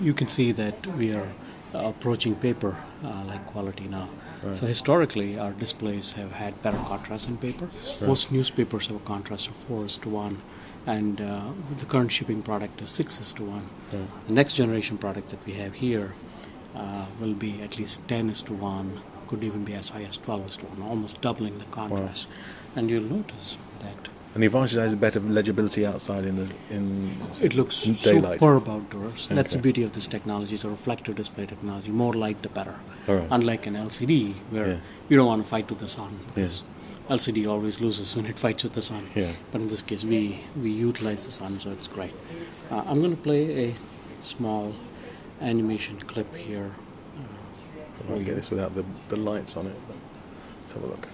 you can see that we are approaching paper uh, like quality now. Right. So historically, our displays have had better contrast in paper. Most newspapers have a contrast of four is to one, and uh, the current shipping product is six is to one. Right. The next generation product that we have here uh, will be at least ten is to one. Could even be as high as twelve is to one, almost doubling the contrast. And you'll notice And the advantage is better legibility outside in the in It looks daylight. superb outdoors. That's the beauty of this technology. It's a reflective display technology. More light, the better. Right. Unlike an LCD, where Yeah. you don't want to fight with the sun because LCD always loses when it fights with the sun. Yeah. But in this case, we we utilize the sun, so it's great. Uh, I'm going to play a small animation clip here. I might get this without the, the lights on it. But let's have a look.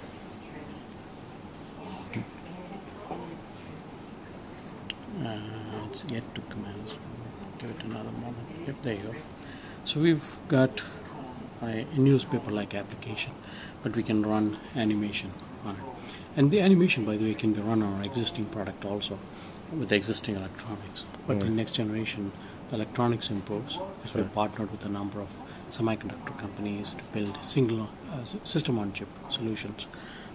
Uh, it's yet to commence. Give it another moment. Yep, there you go. So we've got a newspaper-like application, but we can run animation on it. And the animation, by the way, can be run on our existing product also, with the existing electronics. But Right. in next generation, electronics improves because we've partnered with a number of semiconductor companies to build single uh, system-on-chip solutions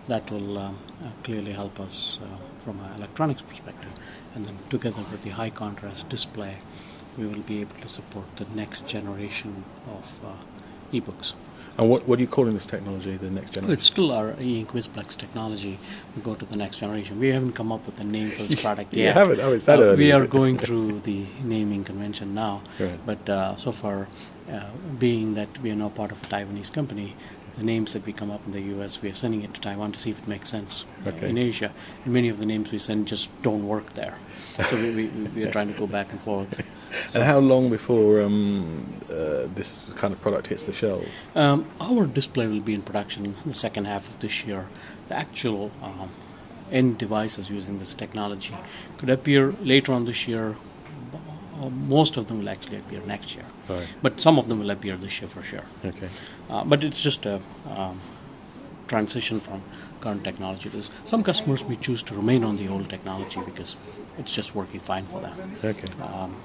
that will um, uh, clearly help us uh, from an electronics perspective. And then together with the high contrast display, we will be able to support the next generation of uh, ebooks. And what, what are you calling this technology, the next generation? It's still our e-ink Vizplex technology. We go to the next generation. We haven't come up with a name for this product You yet. haven't? Oh, it's that Uh, We are going through the naming convention now. Right. But uh, so far, uh, being that we are now part of a Taiwanese company, the names that we come up in the U.S., we are sending it to Taiwan to see if it makes sense Okay. in Asia. And many of the names we send just don't work there. So we, we, we are trying to go back and forth. So, and how long before um, uh, this kind of product hits the shelves? um, our display will be in production in the second half of this year. The actual um, end devices using this technology could appear later on this year. Uh, Most of them will actually appear next year, Right. but some of them will appear this year for sure. Okay. Uh, but it's just a um, transition from current technology to this. Some customers may choose to remain on the old technology because it's just working fine for them. Okay. Um,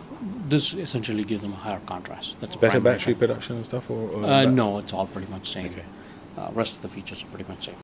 this essentially gives them a higher contrast. That's Better battery production and stuff, or, or Uh, no, it's all pretty much same. Okay. Uh, rest of the features are pretty much same.